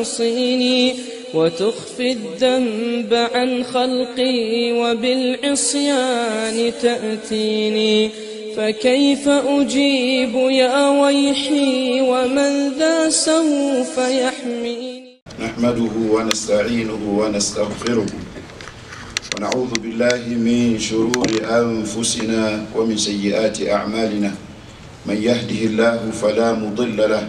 تحصيني وتخفي الذنب عن خلقي وبالعصيان تأتيني. فكيف أجيب يا ويحي ومن ذا سوف يحميني؟ نحمده ونستعينه ونستغفره ونعوذ بالله من شرور أنفسنا ومن سيئات أعمالنا. من يهده الله فلا مضل له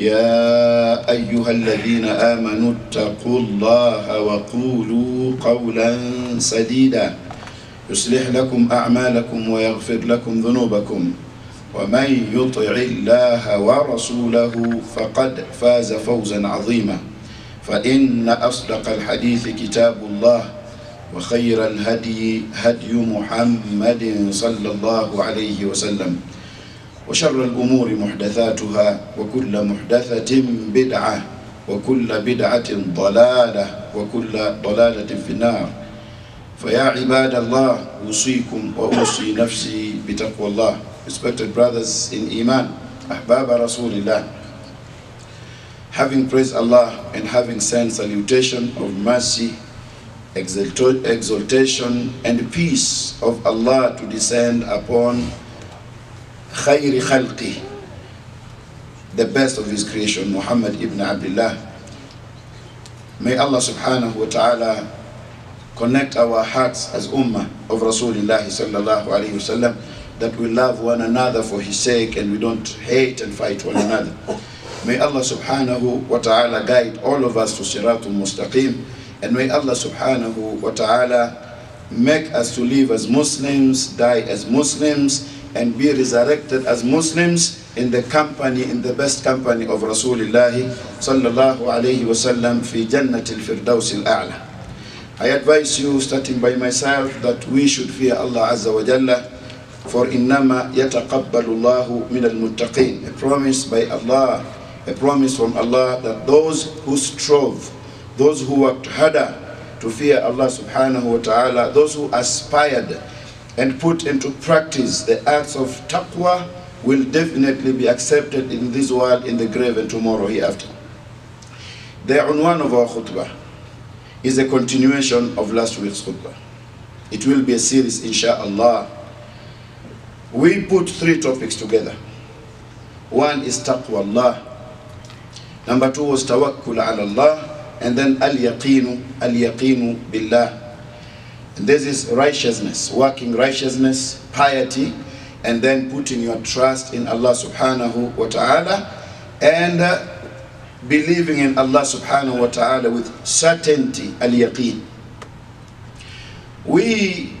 يا أيها الذين آمنوا اتقوا الله وقولوا قولا سديدا. يصلح لكم أعمالكم ويغفر لكم ذنوبكم. ومن يطع الله ورسوله فقد فاز فوزا عظيما. فإن أصدق الحديث كتاب الله وخير الهدي هدي محمد صلى الله عليه وسلم. وشر الأمور محدثاتها وكل محدثة بدعة وكل بدعة ضلالة وكل ضلالة في النار فيا عباد الله أوصيكم وأوصي نفسي بتقوى الله Respected brothers in Iman أحباب رسول الله Having praised Allah and having sent salutation of mercy exaltation and peace of Allah to descend upon khayri khalqi, the best of his creation, Muhammad ibn Abdullah. May Allah subhanahu wa ta'ala connect our hearts as ummah of Rasulullah sallallahu alayhi wasallam that we love one another for his sake and we don't hate and fight one another. May Allah subhanahu wa ta'ala guide all of us to Siratul Mustaqim and may Allah subhanahu wa ta'ala make us to live as Muslims, die as Muslims, and be resurrected as Muslims in the company, in the best company of Rasulullah sallallahu alayhi wasallam fi Jannatil Firdaus al-A'la. I advise you, starting by myself, that we should fear Allah Azza wa Jalla, for innama yataqabbalu Allahu min al-muttaqin. A promise by Allah, a promise from Allah that those who strove those who worked harder to fear Allah subhanahu wa ta'ala, those who aspired and put into practice the acts of taqwa will definitely be accepted in this world, in the grave, and tomorrow hereafter. The unwan of our khutbah is a continuation of last week's khutbah. It will be a series, inshallah. We put three topics together. One is taqwa Allah. Number two was tawakkul ala Allah and then al-yaqinu, al-yaqinu billah. And this is righteousness, working righteousness, piety, and then putting your trust in Allah subhanahu wa ta'ala and uh, believing in Allah subhanahu wa ta'ala with certainty, al-yaqin. We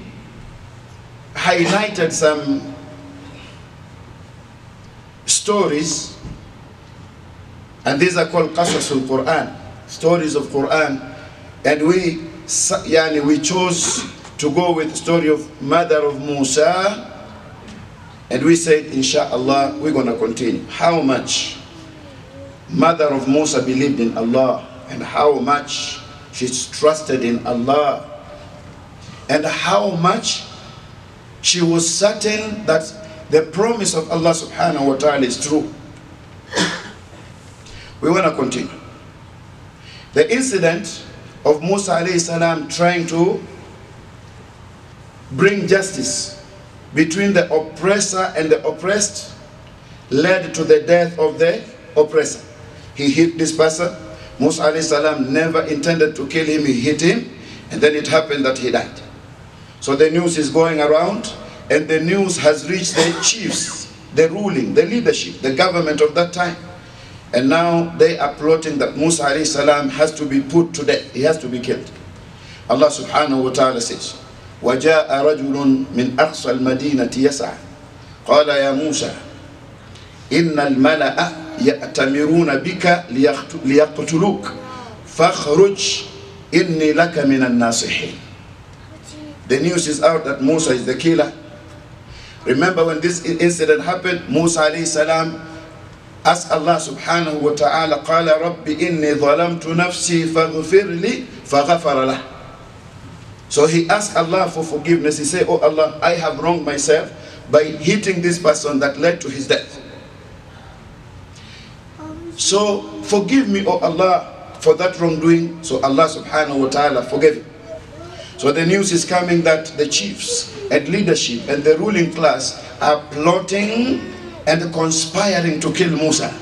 highlighted some stories and these are called qasasul Quran stories of Quran, and we, yani we chose to go with the story of mother of Musa, and we said, inshallah, we're going to continue. How much mother of Musa believed in Allah, and how much she trusted in Allah, and how much she was certain that the promise of Allah subhanahu wa ta'ala is true. We want to continue. The incident of Musa alayhi salam trying to bring justice between the oppressor and the oppressed led to the death of the oppressor. He hit this person. Musa alayhi salam never intended to kill him. He hit him. And then it happened that he died. So the news is going around and the news has reached the chiefs, the ruling, the leadership, the government of that time. And now they are plotting that Musa alayhi salam has to be put to death. He has to be killed. Allah subhanahu wa ta'ala says, وجاء رجل من أقصى المدينة يسعى قال يا موسى إن الملأ يأتمرون بك ليقتلوك فاخرج إني لك من الناصحين The news is out that Musa is the killer. Remember when this incident happened, Musa alayhi salam asked Allah subhanahu wa ta'ala, قال رب إني ظلمت نفسي فاغفر لي فغفر له. So he asked Allah for forgiveness. He said, Oh Allah, I have wronged myself by hitting this person that led to his death. So forgive me, oh Allah, for that wrongdoing. So Allah subhanahu wa ta'ala forgave him. So the news is coming that the chiefs and leadership and the ruling class are plotting and conspiring to kill Musa.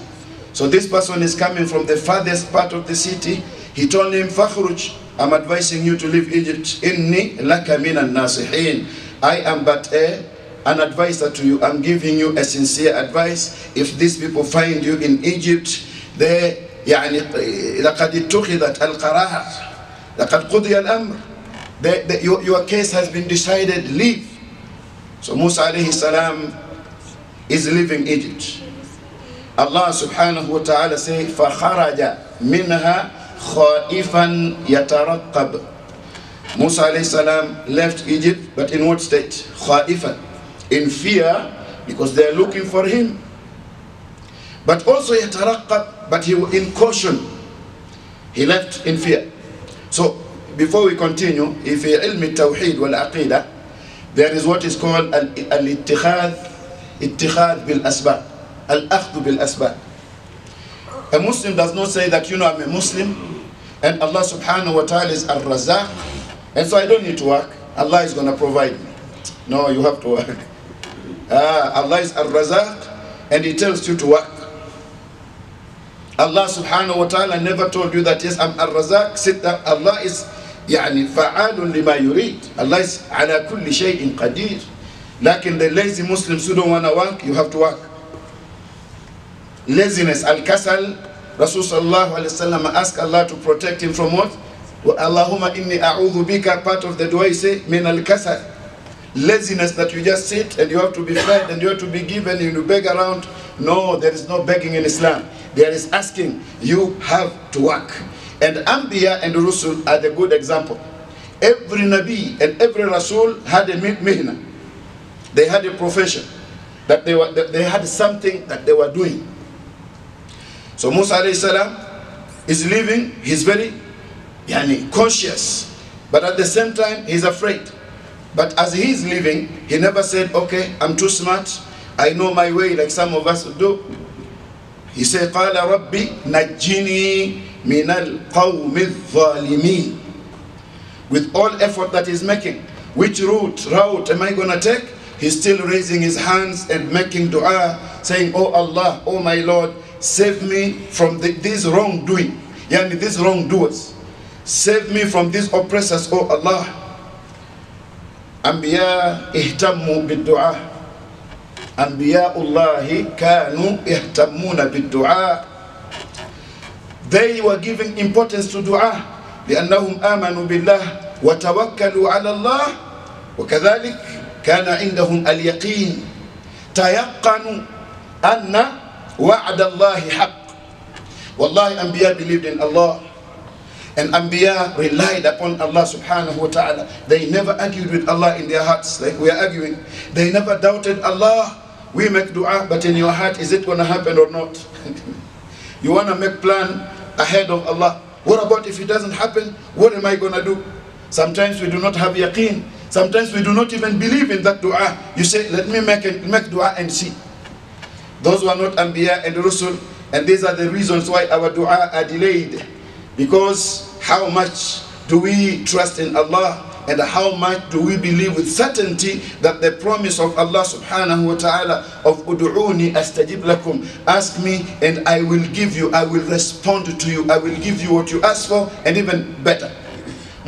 So this person is coming from the farthest part of the city. He told him, Fakhruj, I'm advising you to leave Egypt. Inni laka minan nasihin. I am but a, an advisor to you. I'm giving you a sincere advice. If these people find you in Egypt, they يعني لقد اتخذت القرار لقد قضي الأمر the, the, your, your case has been decided, leave. So Musa alayhi salam is leaving Egypt. Allah subhanahu wa ta'ala say, فَخَرَجَ مِنْهَا خَائِفًا يَتَرَقَّبُ Musa alayhi salam left Egypt, but in what state? خَائِفًا In fear, because they are looking for him. But also يَتَرَقَّبُ But he in caution. He left in fear. So before we continue, if علم التوحيد والعقيدة, there is what is called الاتخاذ اتخاذ بالأسباب الأخذ بالأسباب A Muslim does not say that, you know, I'm a Muslim and Allah subhanahu wa ta'ala is al-razaq and so I don't need to work. Allah is going to provide me. No, you have to work. Ah, Allah is al-razaq and He tells you to work. Allah subhanahu wa ta'ala never told you that, yes, I'm al-razaq, sit down. Allah is يعني فعال لما يريد Allah is على كل شيء قدير Lakin the lazy Muslims who don't want to work, you have to work. Laziness, al-kasal, Rasul sallallahu alayhi wa ask Allah to protect him from what? Allahumma inni a'udhu bika, part of the dua you say, min al-kasal. Laziness that you just sit and you have to be fed and you have to be given and you beg around. No, there is no begging in Islam. There is asking. You have to work. And Ambiya and Rusul are the good example. Every Nabi and every Rasul had a mihna. They had a profession. That they, were, that they had something that they were doing. So Musa alayhi salam is living, he's very yani, conscious. But at the same time, he's afraid. But as he's living, he never said, okay, I'm too smart. I know my way like some of us do. He said, قال ربي نجني من القوم الظالمين with all effort that he's making which route route am i going to take he's still raising his hands and making dua saying oh allah oh my lord save me from the, this wrongdoing yani these wrongdoers save me from these oppressors oh allah أنبياء اهتموا بالدعاء أنبياء الله كانوا يهتمون بالدعاء they were giving importance to dua لأنهم آمنوا بالله وتوكلوا على الله وكذلك كان عندهم اليقين تيقنوا أن وعد الله حق والله أنبياء believed in Allah and Anbiya relied upon Allah subhanahu wa ta'ala. They never argued with Allah in their hearts like we are arguing. They never doubted Allah. We make dua, but in your heart, is it going to happen or not? you want to make plan ahead of Allah. What about if it doesn't happen? What am I going to do? Sometimes we do not have yaqeen. Sometimes we do not even believe in that dua. You say, let me make, make dua and see. Those who are not Anbiya and Rusul, and these are the reasons why our dua are delayed. Because how much do we trust in Allah and how much do we believe with certainty that the promise of Allah subhanahu wa ta'ala of ud'uni astajib lakum ask me and I will give you I will respond to you I will give you what you ask for and even better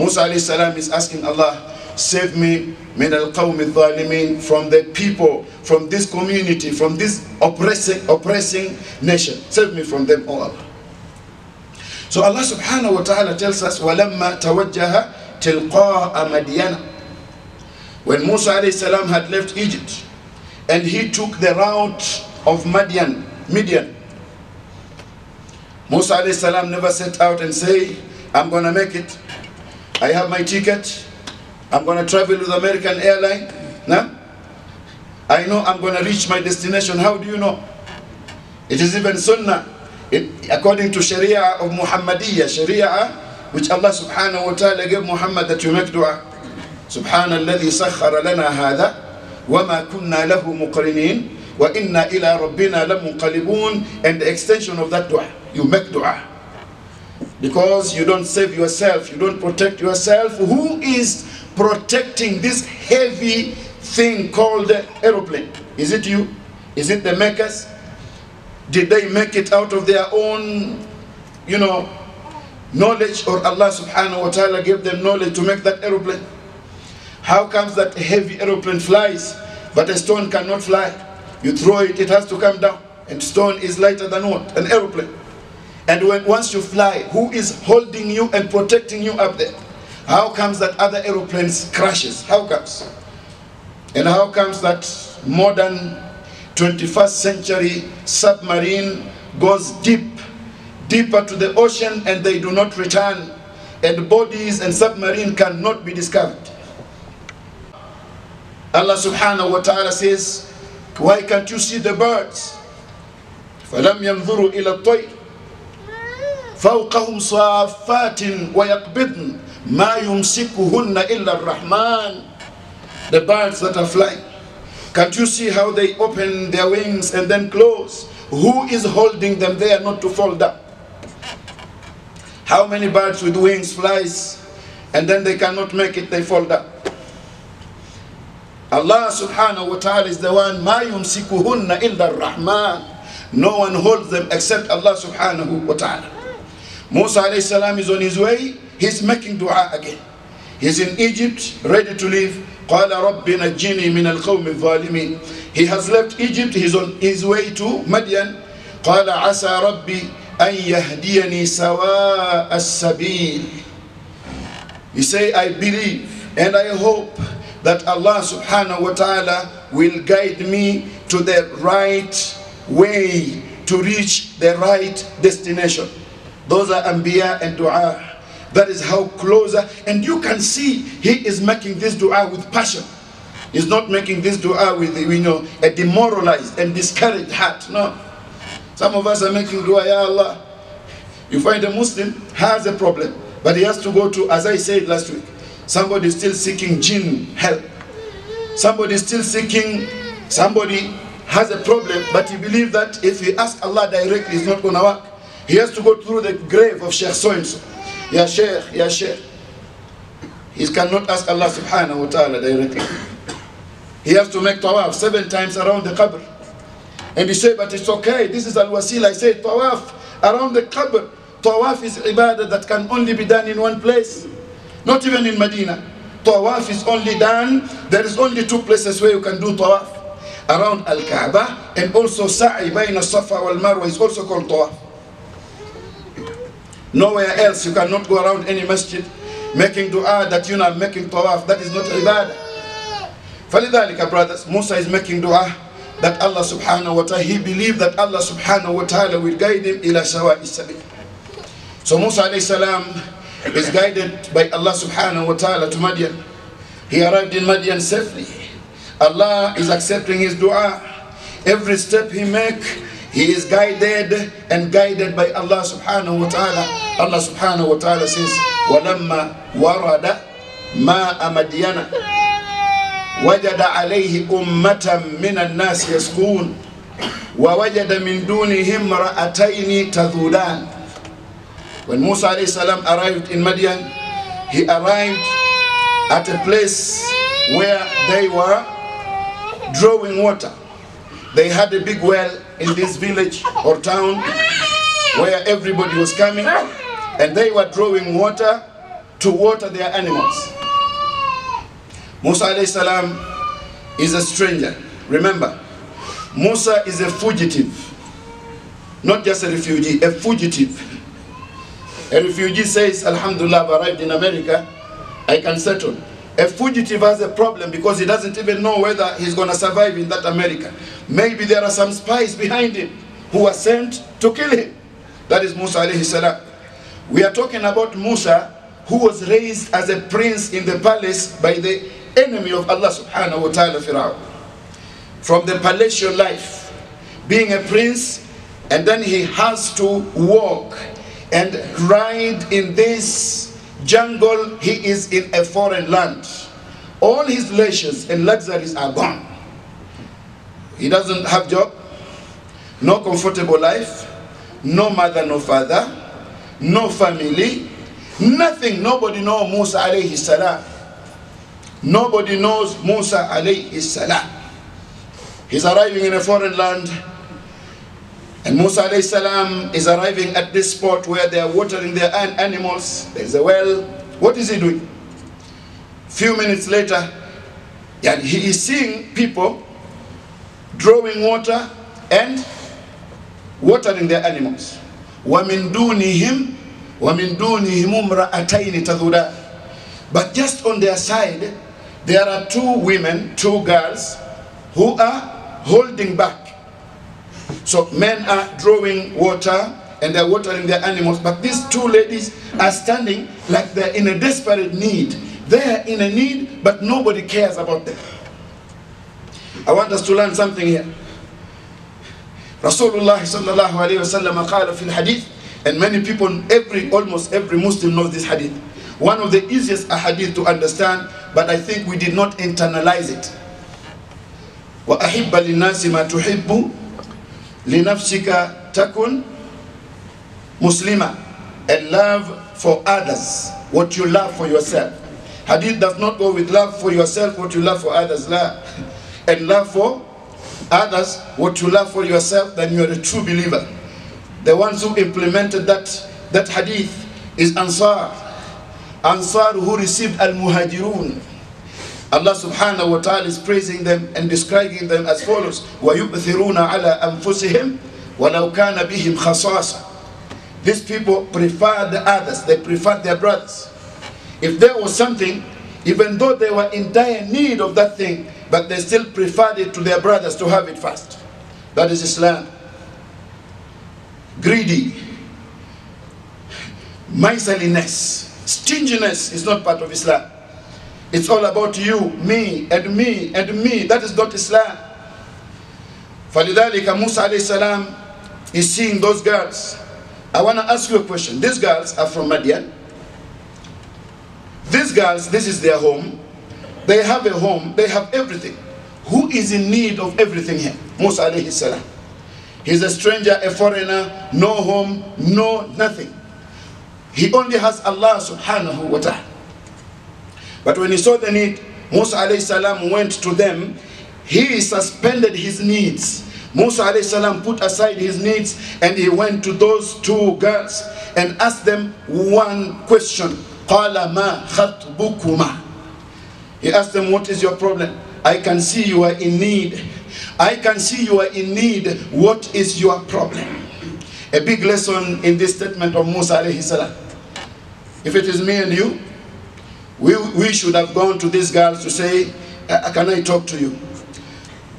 Musa alayhi salam is asking Allah save me min al-qawm al from the people, from this community, from this oppressing, oppressing nation. Save me from them, O Allah. So Allah subhanahu wa ta'ala tells us, وَلَمَّا تَوَجَّهَ تِلْقَاءَ مَدْيَنَ When Musa alayhi salam had left Egypt, and he took the route of Midian, Midian. Musa alayhi salam never set out and say, I'm gonna make it. I have my ticket. I'm gonna travel with American airline. No? I know I'm gonna reach my destination. How do you know? It is even sunnah it, according to Sharia of Muhammadiyya, Sharia which Allah subhanahu wa ta'ala gave Muhammad that you make dua. سبحان الذي سخر لنا هذا وما كنا له مقرنين وإنا إلى ربنا لمنقلبون and the extension of that dua you make dua because you don't save yourself you don't protect yourself who is protecting this heavy thing called aeroplane is it you is it the makers did they make it out of their own, you know, knowledge or Allah subhanahu wa ta'ala gave them knowledge to make that aeroplane? How comes that a heavy aeroplane flies, but a stone cannot fly? You throw it, it has to come down. And stone is lighter than what? An aeroplane. And when once you fly, who is holding you and protecting you up there? How comes that other aeroplanes crashes? How comes? And how comes that modern 21st century submarine goes deep, deeper to the ocean and they do not return and bodies and submarine cannot be discovered. Allah subhanahu wa ta'ala says, why can't you see the birds? فلم ينظروا إلى الطير فوقهم صافات ويقبضن ما يمسكهن إلا الرحمن The birds that are flying can't you see how they open their wings and then close? Who is holding them there not to fall down? How many birds with wings flies and then they cannot make it, they fall down? Allah subhanahu wa ta'ala is the one, مَا يُمْسِكُهُنَّ إِلَّا الرَّحْمَنِ No one holds them except Allah subhanahu wa ta'ala. Musa alayhi salam is on his way, he's making dua again. He's in Egypt, ready to leave. قال رب نجني من القوم الظالمين He has left Egypt, he's on his way to Madian. قال عسى ربي أن يهديني سواء السبيل He say, I believe and I hope that Allah subhanahu wa ta'ala will guide me to the right way to reach the right destination. Those are Anbiya and Dua. That is how closer, and you can see he is making this dua with passion. He's not making this dua with, you know, a demoralized and discouraged heart. No. Some of us are making dua, Ya Allah. You find a Muslim has a problem, but he has to go to, as I said last week, somebody is still seeking jinn help. Somebody is still seeking, somebody has a problem, but he believes that if he asks Allah directly, it's not going to work. He has to go through the grave of Sheikh so-and-so. Ya Sheikh, Ya Sheikh. He cannot ask Allah subhanahu wa ta'ala directly. He has to make tawaf seven times around the qabr. And he said, but it's okay, this is al-wasila. I said, tawaf around the qabr. Tawaf is ibadah that can only be done in one place. Not even in Medina. Tawaf is only done, there is only two places where you can do tawaf. Around Al-Kaaba and also Sa'i bayna Safa wal Marwa is also called tawaf. Nowhere else you cannot go around any masjid making dua that you know making tawaf. That is not ibadah. فلذلك brothers, Musa is making dua that Allah subhanahu wa ta'ala, he believed that Allah subhanahu wa ta'ala will guide him ila sawa'i sabil. So Musa alayhi salam is guided by Allah subhanahu wa ta'ala to Madian. He arrived in Madian safely. Allah is accepting his dua. Every step he make, he is guided and guided by Allah subhanahu wa ta'ala. Allah subhanahu wa ta'ala says, وَلَمَّا وَرَدَ مَاءَ مَدْيَنَ وَجَدَ عَلَيْهِ أُمَّةً مِنَ النَّاسِ يَسْقُونَ وَوَجَدَ مِن دُونِهِمْ رَأَتَيْنِ تَذُودَانِ When Musa alayhi salam arrived in Madian, he arrived at a place where they were drawing water. They had a big well in this village or town where everybody was coming and they were drawing water to water their animals. Musa salam is a stranger. Remember, Musa is a fugitive, not just a refugee, a fugitive. A refugee says, Alhamdulillah, I've arrived in America, I can settle. A fugitive has a problem because he doesn't even know whether he's going to survive in that America. Maybe there are some spies behind him who were sent to kill him. That is Musa alayhi salam. We are talking about Musa who was raised as a prince in the palace by the enemy of Allah subhanahu wa ta'ala Fir'aun. From the palatial life, being a prince, and then he has to walk and ride in this jungle. He is in a foreign land. All his leisures and luxuries are gone. He doesn't have job, no comfortable life, no mother, no father, no family, nothing. Nobody knows Musa alayhi salam. Nobody knows Musa alayhi salam. He's arriving in a foreign land. And Musa alayhi salam is arriving at this spot where they are watering their animals. There's a well. What is he doing? Few minutes later, and he is seeing people drawing water and watering their animals. وَمِن دُونِهِمْ وَمِن دُونِهِمُ امْرَأَتَيْنِ تَذُودَانِ But just on their side, there are two women, two girls, who are holding back. So men are drawing water and they're watering their animals, but these two ladies are standing like they're in a desperate need. They are in a need, but nobody cares about them. I want us to learn something here. Rasulullah sallallahu alayhi wasallam قال في الحديث and many people, every almost every Muslim knows this hadith. One of the easiest hadith to understand, but I think we did not internalize it. وأحب للناس ما تحب لنفسك تكن مسلمة and love for others what you love for yourself. Hadith does not go with love for yourself what you love for others. La. And love for others what you love for yourself, then you are a true believer. The ones who implemented that, that hadith is Ansar. Ansar who received Al-Muhajirun. Allah subhanahu wa ta'ala is praising them and describing them as follows. وَيُؤْثِرُونَ عَلَىٰ أَنفُسِهِمْ وَلَوْ كَانَ بِهِمْ خَصَاصًا These people prefer the others. They prefer their brothers. If there was something, even though they were in dire need of that thing, but they still preferred it to their brothers to have it first. That is Islam. Greedy, miserliness, stinginess is not part of Islam. It's all about you, me, and me, and me. That is not Islam. فلذلك Musa alayhi salam is seeing those girls. I want to ask you a question. These girls are from Madian. These girls, this is their home. They have a home, they have everything. Who is in need of everything here? Musa alayhi salam. He's a stranger, a foreigner, no home, no nothing. He only has Allah subhanahu wa ta'ala. But when he saw the need, Musa alayhi salam went to them. He suspended his needs. Musa alayhi salam put aside his needs and he went to those two girls and asked them one question. قَالَ مَا خَطْبُكُمَا he asked them, what is your problem? I can see you are in need. I can see you are in need. What is your problem? A big lesson in this statement of Musa alayhi salam. If it is me and you, we, we should have gone to these girls to say, uh, can I talk to you?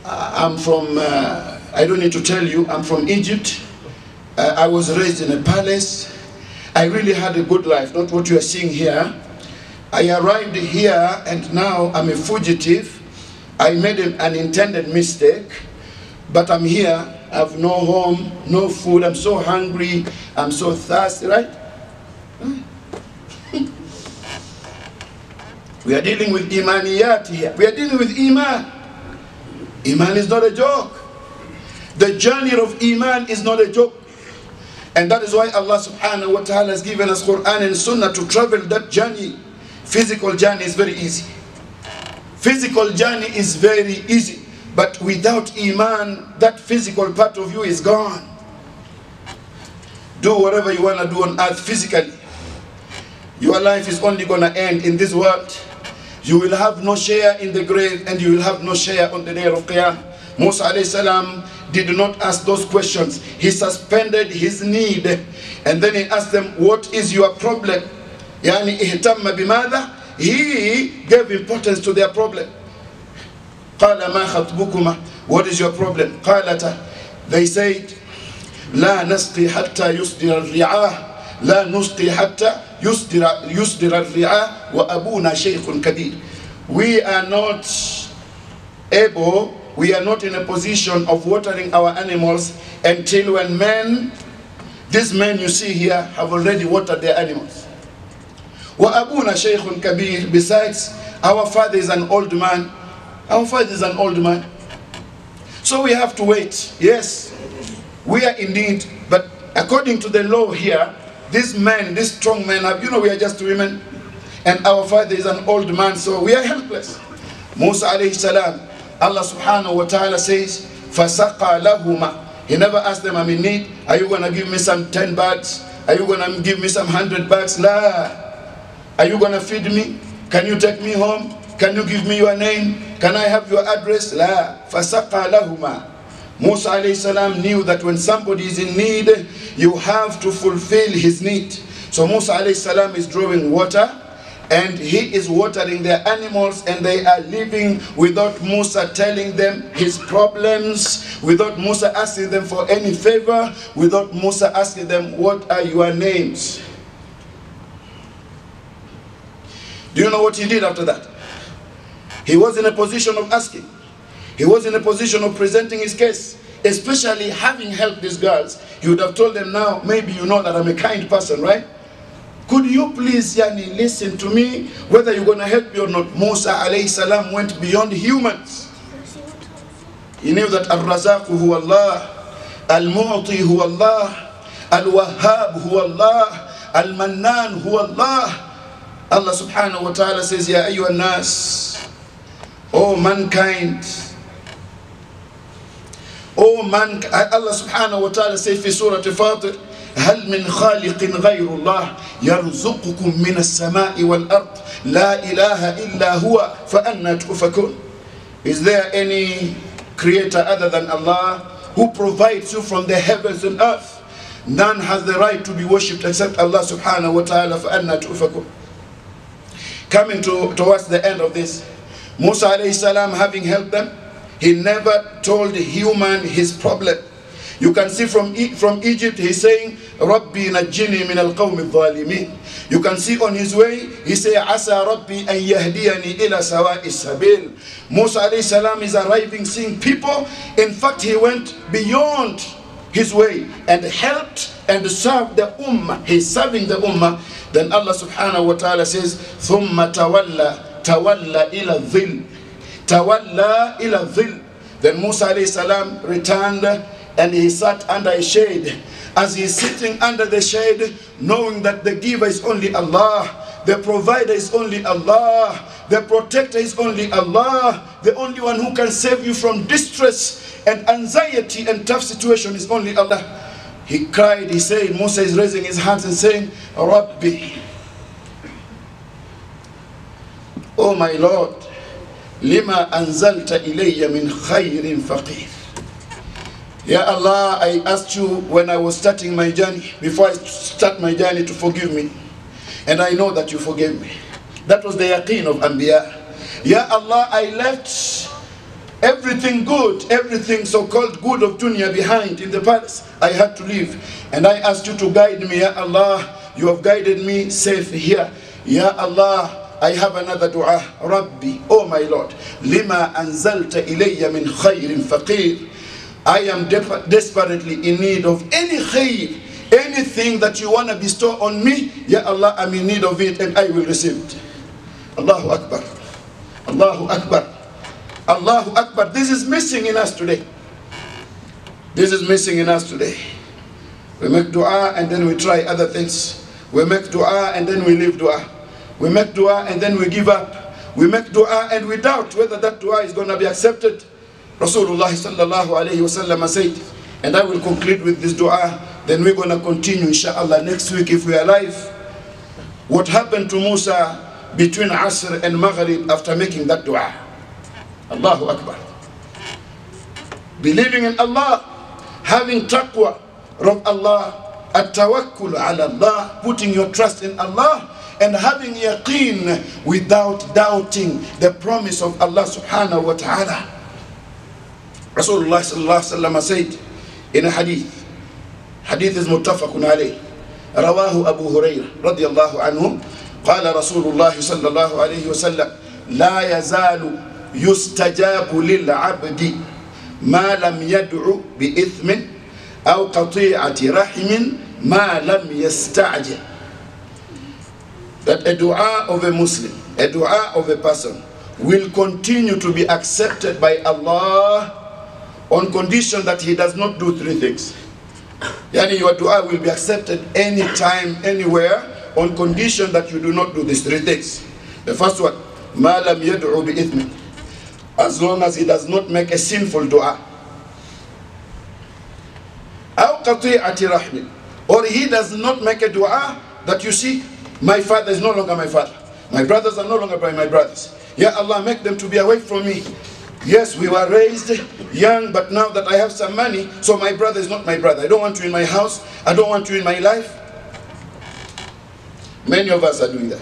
Uh, I'm from, uh, I don't need to tell you, I'm from Egypt. Uh, I was raised in a palace. I really had a good life, not what you are seeing here. I arrived here and now I'm a fugitive. I made an unintended mistake, but I'm here. I have no home, no food. I'm so hungry. I'm so thirsty, right? Hmm? We are dealing with imaniyat here. We are dealing with iman. Iman is not a joke. The journey of iman is not a joke. And that is why Allah subhanahu wa ta'ala has given us Quran and Sunnah to travel that journey. Physical journey is very easy. Physical journey is very easy. But without iman, that physical part of you is gone. Do whatever you want to do on earth physically. Your life is only going to end in this world. You will have no share in the grave and you will have no share on the day of Qiyamah. Musa salam did not ask those questions. He suspended his need and then he asked them, What is your problem? yani ihtamma bimada he gave importance to their problem. Qala ma khatbukuma? What is your problem? Qalata they said la nasqi hatta yusdir ar-ri'ah. La nusqi hatta yusdir yusdir ar-ri'ah wa abuna shaykhun kabir we are not able we are not in a position of watering our animals until when men these men you see here have already watered their animals. وأبونا شيخ كبير Besides, our father is an old man. Our father is an old man. So we have to wait. Yes, we are indeed, but according to the law here, these men, these strong men, have, you know, we are just women, and our father is an old man, so we are helpless. Musa alayhi salam, Allah subhanahu wa ta'ala says, فَسَقَى لَهُمَا He never asked them, I'm in need. Are you going to give me some 10 bags? Are you going to give me some 100 bags? La. Are you going to feed me? Can you take me home? Can you give me your name? Can I have your address? La. فَسَقَى لَهُمَا Musa alayhi salam knew that when somebody is in need, you have to fulfill his need. So Musa alayhi salam is drawing water and he is watering their animals and they are living without Musa telling them his problems, without Musa asking them for any favor, without Musa asking them what are your names. Do you know what he did after that? He was in a position of asking. He was in a position of presenting his case, especially having helped these girls. He would have told them now, maybe you know that I'm a kind person, right? Could you please, Yani, listen to me, whether you're going to help me or not? Musa alayhi salam went beyond humans. He knew that Al-Razaq huwa Allah, Al-Mu'ti huwa Allah, Al-Wahhab huwa Allah, Al-Mannan huwa Allah. Allah subhanahu wa ta'ala says, Ya ayyuhan nas, O mankind, O man, Allah subhanahu wa ta'ala says في سورة فاطر هل من خالق غير الله يرزقكم من السماء والأرض لا إله إلا هو فأنا تؤفكون Is there any creator other than Allah who provides you from the heavens and earth? None has the right to be worshipped except Allah subhanahu wa ta'ala فأنا تؤفكون Coming to, towards the end of this, Musa alayhi salam having helped them, he never told human his problem. You can see from, E- from Egypt, he's saying, Rabbi najjini min al-qawmi al-zalimin. You can see on his way, he say, Asa Rabbi an yahdiyani ila sawa'i sabil. Musa alayhi salam is arriving, seeing people. In fact, he went beyond his way and helped and served the ummah. He's serving the ummah. Then Allah subhanahu wa ta'ala says, ثُمَّ تَوَلَّى تَوَلَّى إِلَى الظِّلِّ تَوَلَّى إِلَى الظِّلِّ Then Musa alayhi salam returned and he sat under a shade. As he is sitting under the shade, knowing that the giver is only Allah, the provider is only Allah, the protector is only Allah, the only one who can save you from distress and anxiety and tough situation is only Allah. He cried, he said, Musa is raising his hands and saying, Rabbi, Oh my Lord, lima anzalta ilayya min khayrin faqir. Ya Allah, I asked you when I was starting my journey, before I start my journey to forgive me. And I know that you forgave me. That was the yaqeen of Anbiya. Ya Allah, I left everything good, everything so-called good of dunya behind in the palace. I had to leave. And I asked you to guide me, Ya Allah. You have guided me safe here. Ya Allah, I have another dua. Rabbi, oh my Lord, lima anzalta ilayya min khayrin faqir. I am de- desperately in need of any khayr, anything that you want to bestow on me. Ya Allah, I'm in need of it and I will receive it. Allahu Akbar. Allahu Akbar. Allahu Akbar. This is missing in us today. This is missing in us today. We make dua and then we try other things. We make dua and then we leave dua. We make dua and then we give up. We make dua and we doubt whether that dua is going to be accepted. Rasulullah sallallahu alayhi wasallam said, and I will conclude with this dua, then we're going to continue inshallah next week if we are alive. What happened to Musa between Asr and Maghrib after making that dua. Allahu Akbar. Believing in Allah, having taqwa from Allah, at-tawakkul ala Allah, putting your trust in Allah, and having yaqeen without doubting the promise of Allah subhanahu wa ta'ala. Rasulullah sallallahu alaihi wasallam said in a hadith, is muttafaqun alayh, رواه أبو هريرة رضي الله عنه قال رسول الله صلى الله عليه وسلم لا يزال يستجاب للعبد ما لم يدع بإثم أو قطيعة رحم ما لم يستعجل that a dua of a Muslim, a dua of a person will continue to be accepted by Allah on condition that he does not do three things. Yani your dua will be accepted anytime, anywhere, on condition that you do not do these three things. The first one, ما لم يدعو بإثم as long as he does not make a sinful dua. أو قطيعة رحم or he does not make a dua that you see my father is no longer my father. My brothers are no longer by my brothers. Ya Allah, make them to be away from me. Yes, we were raised young, but now that I have some money, so my brother is not my brother. I don't want you in my house. I don't want you in my life. Many of us are doing that.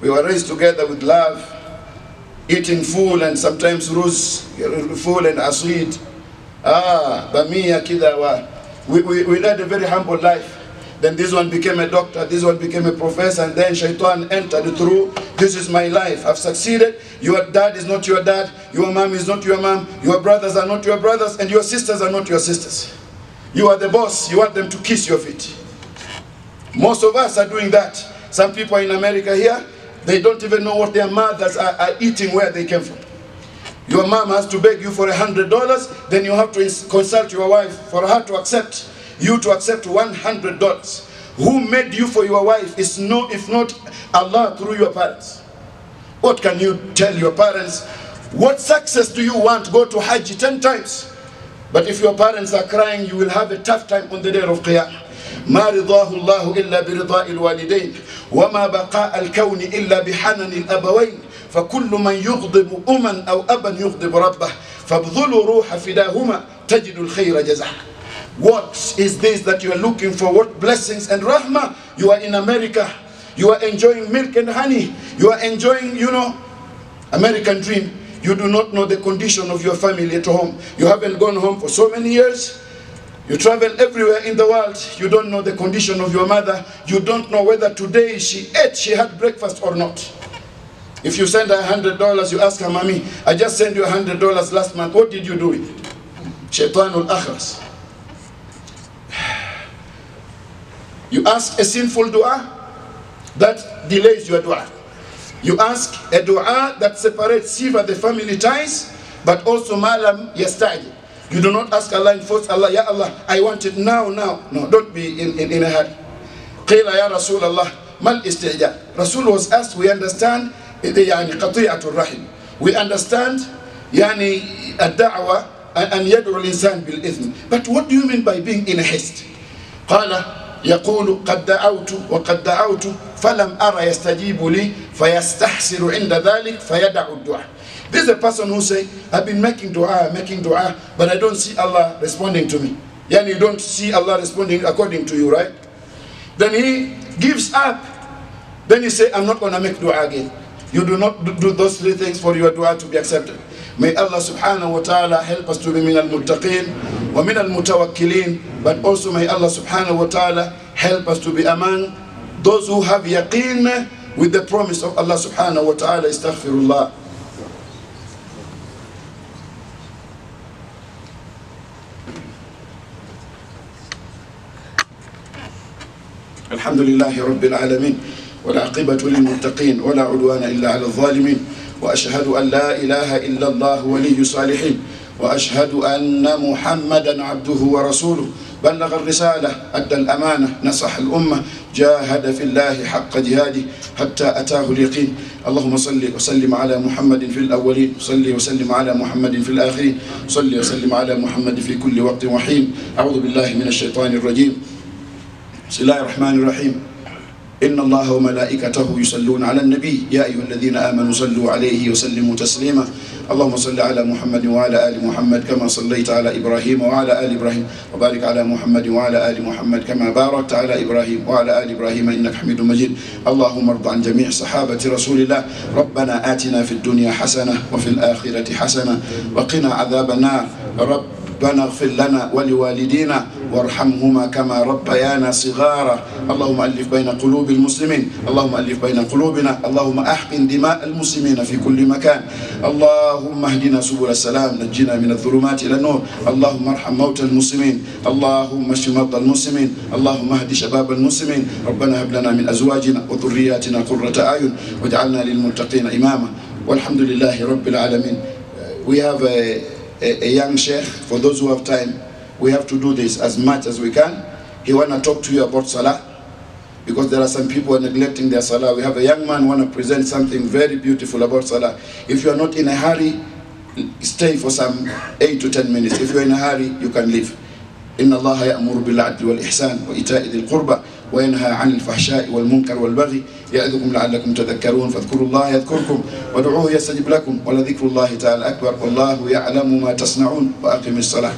We were raised together with love, eating full and sometimes ruz, full and asweet. Ah, bamia kidawa. We, we, we led a very humble life. Then this one became a doctor, this one became a professor, and then shaitan entered through. This is my life. I've succeeded. Your dad is not your dad. Your mom is not your mom. Your brothers are not your brothers, and your sisters are not your sisters. You are the boss. You want them to kiss your feet. Most of us are doing that. Some people in America here, they don't even know what their mothers are, are eating where they came from. Your mom has to beg you for a hundred dollars, then you have to consult your wife for her to accept you to accept $100. Who made you for your wife is no, if not Allah through your parents. What can you tell your parents? What success do you want? Go to Hajj 10 times. But if your parents are crying, you will have a tough time on the day of Qiyamah. ما رضاه الله إلا برضاء الوالدين وما بقاء الكون إلا بحنن الأبوين فكل من يغضب أما أو أبا يغضب ربه فابذلوا روح فداهما تجد الخير جزاء what is this that you are looking for? What blessings and rahmah? You are in America. You are enjoying milk and honey. You are enjoying, you know, American dream. You do not know the condition of your family at home. You haven't gone home for so many years. You travel everywhere in the world. You don't know the condition of your mother. You don't know whether today she ate, she had breakfast or not. If you send her $100, you ask her, Mommy, I just sent you $100 last month. What did you do with it? Shaitanul akhras. You ask a sinful dua, that delays your dua. You ask a dua that separates siva and the family ties, but also malam yesterday. You do not ask Allah in force Allah, Ya Allah, I want it now, now. No, don't be in, in, in a hurry. Qila ya Rasulullah, mal istijab. Rasul was asked, we understand, eh, yani qati'atul rahim. We understand, yani ad-da'wa, and yad'u al-insan bil-ithm. But what do you mean by being in a haste? Qala, يقول قد دعوت وقد دعوت فلم أرى يستجيب لي فيستحسر عند ذلك فيدع الدعاء This is a person who say, I've been making dua, making dua, but I don't see Allah responding to me. Yani you don't see Allah responding according to you, right? Then he gives up. Then he say, I'm not going to make dua again. You do not do those three things for your dua to be accepted. May Allah subhanahu wa ta'ala help us to be min al-muttaqin wa min al-mutawakkilin. But also may Allah subhanahu wa ta'ala help us to be among those who have yaqeen with the promise of Allah subhanahu wa ta'ala. Astaghfirullah. الحمد لله رب العالمين والعاقبة للمتقين ولا عدوان إلا على الظالمين وأشهد أن لا إله إلا الله ولي الصالحين وأشهد أن محمدا عبده ورسوله. بلغ الرسالة أدى الأمانة نصح الأمة جاهد في الله حق جهاده حتى أتاه اليقين. اللهم صل وسلم على محمد في الأولين صل وسلم على محمد في الآخرين صل وسلم على محمد في كل وقت وحين. أعوذ بالله من الشيطان الرجيم. بسم الله الرحمن الرحيم. إن الله وملائكته يصلون على النبي. يا أيها الذين آمنوا صلوا عليه وسلموا تسليما. اللهم صل على محمد وعلى آل محمد كما صليت على إبراهيم وعلى آل إبراهيم. وبارك على محمد وعلى آل محمد كما باركت على إبراهيم وعلى آل إبراهيم إنك حميد مجيد. اللهم ارض عن جميع صحابة رسول الله. ربنا آتنا في الدنيا حسنة وفي الآخرة حسنة وقنا عذاب النار. رب ربنا اغفر لنا ولوالدينا وارحمهما كما ربيانا صغارا. اللهم ألف بين قلوب المسلمين اللهم ألف بين قلوبنا اللهم أحقن دماء المسلمين في كل مكان. اللهم اهدنا سبل السلام نجنا من الظلمات إلى النور. اللهم ارحم موتى المسلمين اللهم اشف مرضى المسلمين اللهم اهد شباب المسلمين. ربنا هب لنا من أزواجنا وذرياتنا قرة أعين واجعلنا للمتقين إماما. والحمد لله رب العالمين. We have a a, a young sheikh, for those who have time, we have to do this as much as we can. He want to talk to you about Salah, because there are some people who are neglecting their Salah. We have a young man want to present something very beautiful about Salah. If you are not in a hurry, stay for some 8 to 10 minutes. If you are in a hurry, you can leave. إن الله يأمر بالعدل والإحسان وإيتاء ذي القربى وينهى عن الفحشاء والمنكر والبغي يعظكم لعلكم تذكرون فاذكروا الله يذكركم ودعوه يستجب لكم ولذكر الله تعالى أكبر والله يعلم ما تصنعون وأقم الصلاة.